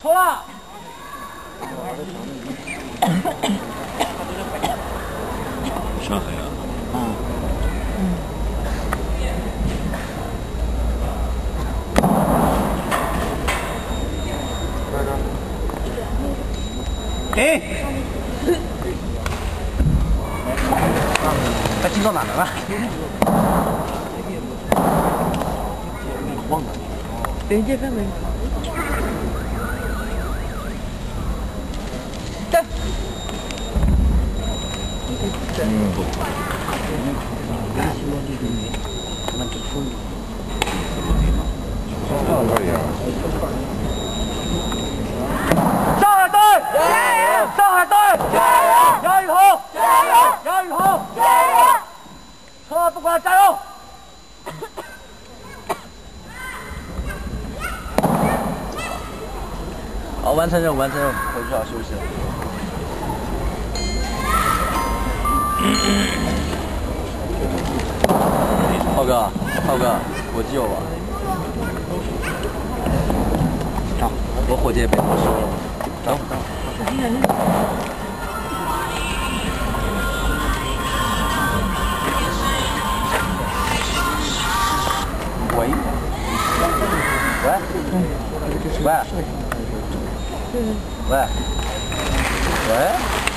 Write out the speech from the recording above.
错了。上海啊，给。他进到哪来了？忘了。人家根本。上海队，加油！上海队，加油！杨雨桐，加油！杨雨桐，加油！车不管，加油！好，完成任务，完成任务，回去好休息了。浩哥，浩哥，火鸡有吧？好，我火箭也被没收了。等会儿，等。喂，喂，喂，喂，喂。